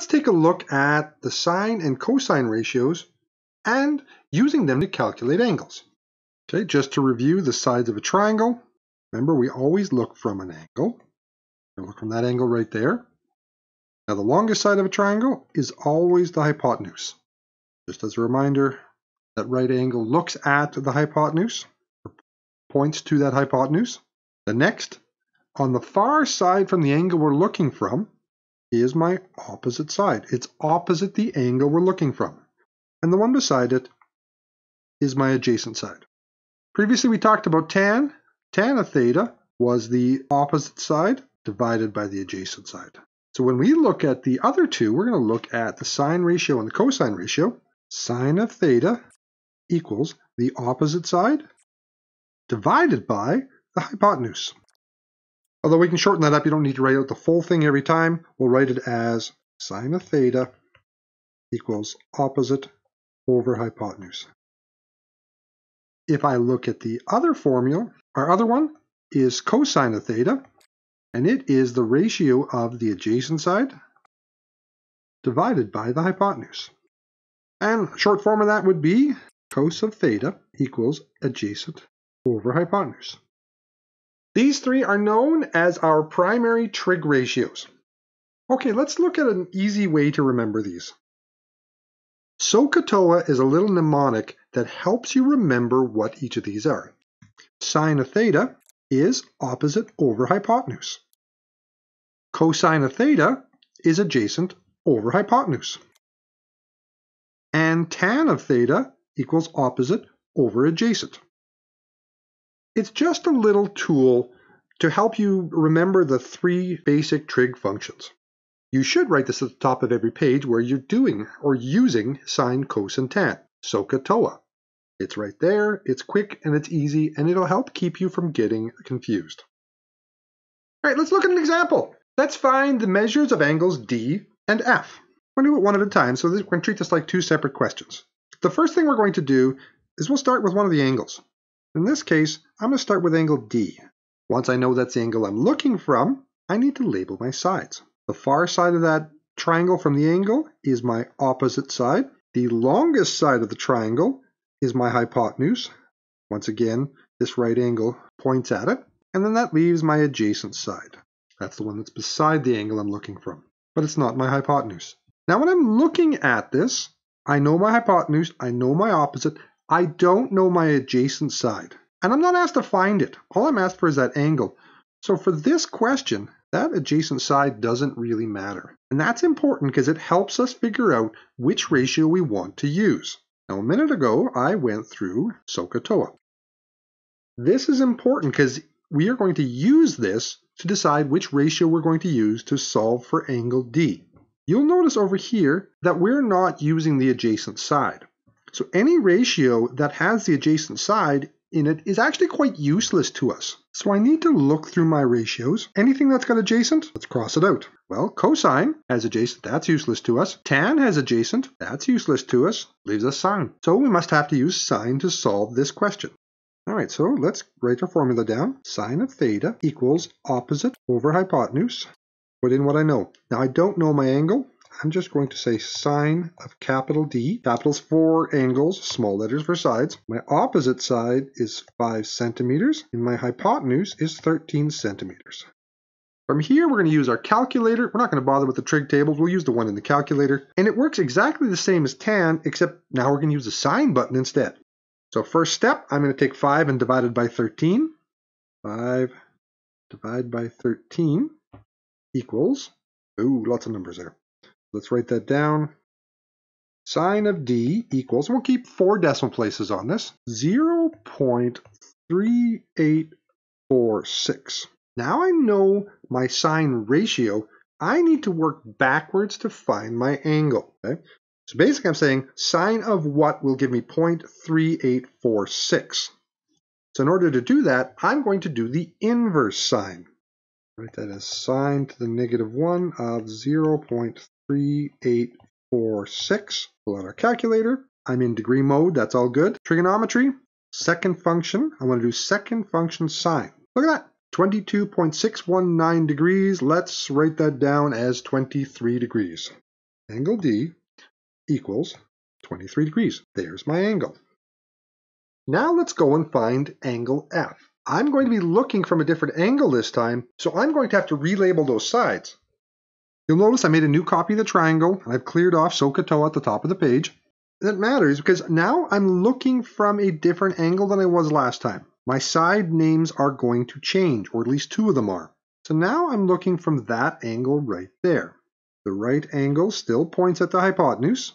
let's take a look at the sine and cosine ratios and using them to calculate angles. Okay, just to review the sides of a triangle, remember we always look from an angle. We look from that angle right there. Now the longest side of a triangle is always the hypotenuse. Just as a reminder, that right angle looks at the hypotenuse, points to that hypotenuse. The next, on the far side from the angle we're looking from, is my opposite side. It's opposite the angle we're looking from. And the one beside it is my adjacent side. Previously we talked about tan. Tan of theta was the opposite side divided by the adjacent side. So when we look at the other two, we're going to look at the sine ratio and the cosine ratio. Sine of theta equals the opposite side divided by the hypotenuse. Although we can shorten that up, you don't need to write out the full thing every time. We'll write it as sine of theta equals opposite over hypotenuse. If I look at the other formula, our other one is cosine of theta, and it is the ratio of the adjacent side divided by the hypotenuse. And short form of that would be cos of theta equals adjacent over hypotenuse. These three are known as our primary trig ratios. Okay, let's look at an easy way to remember these. SOHCAHTOA is a little mnemonic that helps you remember what each of these are. Sine of theta is opposite over hypotenuse. Cosine of theta is adjacent over hypotenuse. And tan of theta equals opposite over adjacent. It's just a little tool to help you remember the three basic trig functions. You should write this at the top of every page where you're doing or using sine, cos, and tan, SOHCAHTOA. It's right there, it's quick, and it's easy, and it'll help keep you from getting confused. All right, let's look at an example. Let's find the measures of angles D and F. We're going to do it one at a time, so we're going to treat this like two separate questions. The first thing we're going to do is we'll start with one of the angles. In this case, I'm going to start with angle D. Once I know that's the angle I'm looking from, I need to label my sides. The far side of that triangle from the angle is my opposite side. The longest side of the triangle is my hypotenuse. Once again, this right angle points at it. And then that leaves my adjacent side. That's the one that's beside the angle I'm looking from. But it's not my hypotenuse. Now when I'm looking at this, I know my hypotenuse, I know my opposite, I don't know my adjacent side. And I'm not asked to find it. All I'm asked for is that angle. So for this question, that adjacent side doesn't really matter. And that's important because it helps us figure out which ratio we want to use. Now a minute ago, I went through SOHCAHTOA. This is important because we are going to use this to decide which ratio we're going to use to solve for angle D. You'll notice over here that we're not using the adjacent side. So any ratio that has the adjacent side in it is actually quite useless to us. So I need to look through my ratios. Anything that's got adjacent, let's cross it out. Well, cosine has adjacent, that's useless to us. Tan has adjacent, that's useless to us, leaves us sine. So we must have to use sine to solve this question. All right, so let's write our formula down. Sine of theta equals opposite over hypotenuse. Put in what I know. Now I don't know my angle, I'm just going to say sine of capital D. Capitals for angles, small letters for sides. My opposite side is 5 centimeters, and my hypotenuse is 13 centimeters. From here, we're going to use our calculator. We're not going to bother with the trig tables. We'll use the one in the calculator. And it works exactly the same as tan, except now we're going to use the sine button instead. So first step, I'm going to take 5 and divide it by 13. 5 divided by 13 equals, ooh, lots of numbers there. Let's write that down. Sine of D equals, we'll keep four decimal places on this, 0 0.3846. Now I know my sine ratio, I need to work backwards to find my angle. Okay? So basically I'm saying sine of what will give me 0.3846. So in order to do that, I'm going to do the inverse sine. Write that as sine to the negative 1 of 0 3846. Pull out our calculator. I'm in degree mode, that's all good. Trigonometry, second function. I want to do second function sine. Look at that, 22.619 degrees. Let's write that down as 23 degrees. angle D equals 23 degrees. There's my angle. Now let's go and find angle F. I'm going to be looking from a different angle this time, so I'm going to have to relabel those sides. You'll notice I made a new copy of the triangle, and I've cleared off SOHCAHTOA at the top of the page. That matters because now I'm looking from a different angle than I was last time. My side names are going to change, or at least two of them are. So now I'm looking from that angle right there. The right angle still points at the hypotenuse.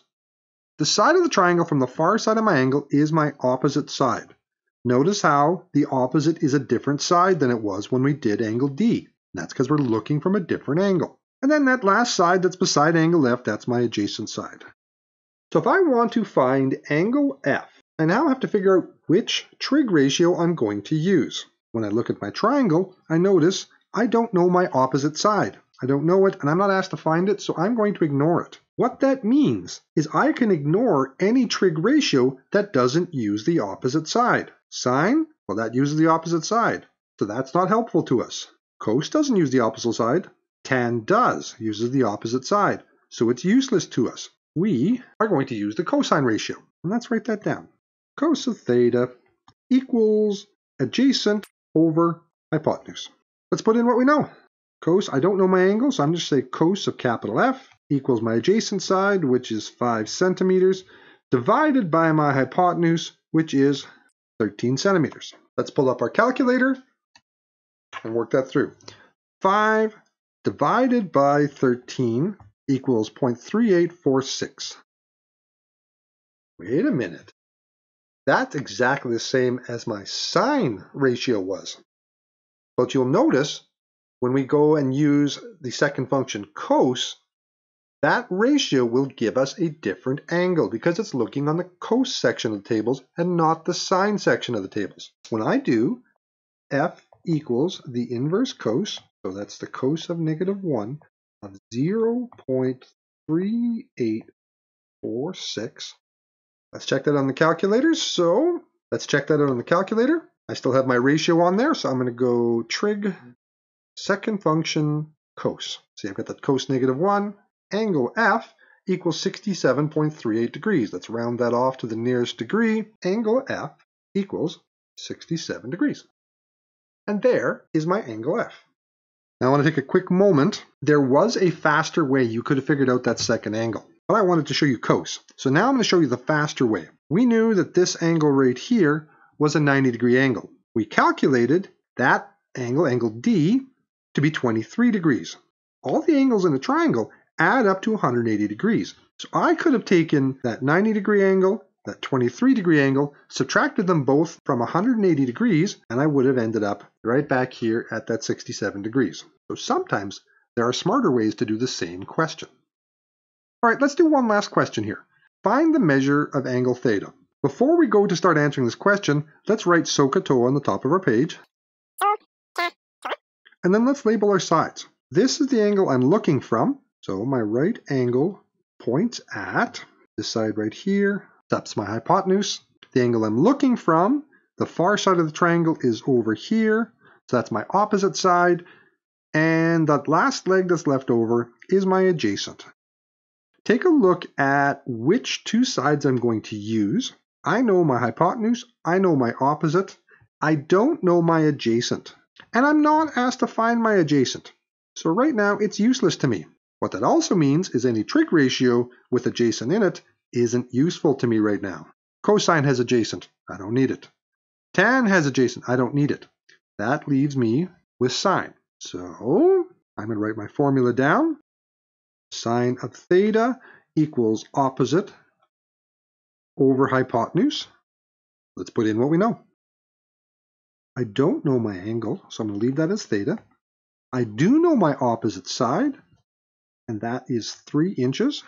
The side of the triangle from the far side of my angle is my opposite side. Notice how the opposite is a different side than it was when we did angle D. That's because we're looking from a different angle. And then that last side that's beside angle F, that's my adjacent side. So if I want to find angle F, I now have to figure out which trig ratio I'm going to use. When I look at my triangle, I notice I don't know my opposite side. I don't know it, and I'm not asked to find it, so I'm going to ignore it. What that means is I can ignore any trig ratio that doesn't use the opposite side. Sine, well, that uses the opposite side, so that's not helpful to us. Cos doesn't use the opposite side. Tan does, uses the opposite side, so it's useless to us. We are going to use the cosine ratio, and let's write that down. Cos of theta equals adjacent over hypotenuse. Let's put in what we know. Cos, I don't know my angle, so I'm just say cos of capital F equals my adjacent side, which is 5 centimeters, divided by my hypotenuse, which is 13 centimeters. Let's pull up our calculator and work that through. 5 divided by 13 equals 0.3846. Wait a minute. That's exactly the same as my sine ratio was. But you'll notice when we go and use the second function cos, that ratio will give us a different angle because it's looking on the cos section of the tables and not the sine section of the tables. When I do f equals the inverse cos, so that's the cos of negative 1 of 0.3846. Let's check that on the calculator. So let's check that out on the calculator. I still have my ratio on there, so I'm going to go trig second function cos. See, I've got that cos negative 1 angle F equals 67.38 degrees. Let's round that off to the nearest degree. Angle F equals 67 degrees. And there is my angle F. Now I want to take a quick moment. There was a faster way you could have figured out that second angle. But I wanted to show you cos. So now I'm going to show you the faster way. We knew that this angle right here was a 90 degree angle. We calculated that angle, angle D, to be 23 degrees. All the angles in a triangle add up to 180 degrees. So I could have taken that 90 degree angle, that 23 degree angle, subtracted them both from 180 degrees, and I would have ended up right back here at that 67 degrees. So sometimes there are smarter ways to do the same question. All right, let's do one last question here. Find the measure of angle theta. Before we go to start answering this question, let's write SOHCAHTOA on the top of our page. And then let's label our sides. This is the angle I'm looking from, so my right angle points at this side right here. That's my hypotenuse. The angle I'm looking from, the far side of the triangle is over here. So that's my opposite side. And that last leg that's left over is my adjacent. Take a look at which two sides I'm going to use. I know my hypotenuse. I know my opposite. I don't know my adjacent. And I'm not asked to find my adjacent. So right now it's useless to me. What that also means is any trig ratio with adjacent in it isn't useful to me right now. Cosine has adjacent. I don't need it. Tan has adjacent. I don't need it. That leaves me with sine. So I'm going to write my formula down. Sine of theta equals opposite over hypotenuse. Let's put in what we know. I don't know my angle, so I'm going to leave that as theta. I do know my opposite side, and that is 3 inches.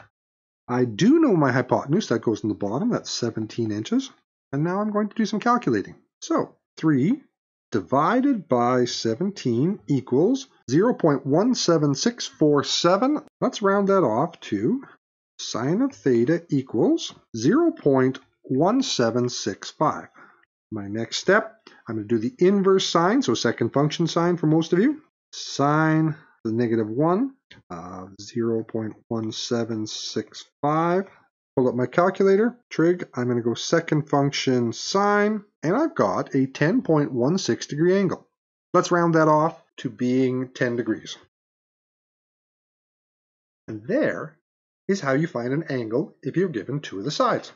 I do know my hypotenuse, that goes in the bottom, that's 17 inches. And now I'm going to do some calculating. So 3 divided by 17 equals 0.17647. Let's round that off to sine of theta equals 0.1765. My next step, I'm going to do the inverse sine, so second function sine for most of you. Sine the negative 1, uh, 0.1765. Pull up my calculator, trig, I'm going to go second function sine, and I've got a 10.16 degree angle. Let's round that off to being 10 degrees. And there is how you find an angle if you're given two of the sides.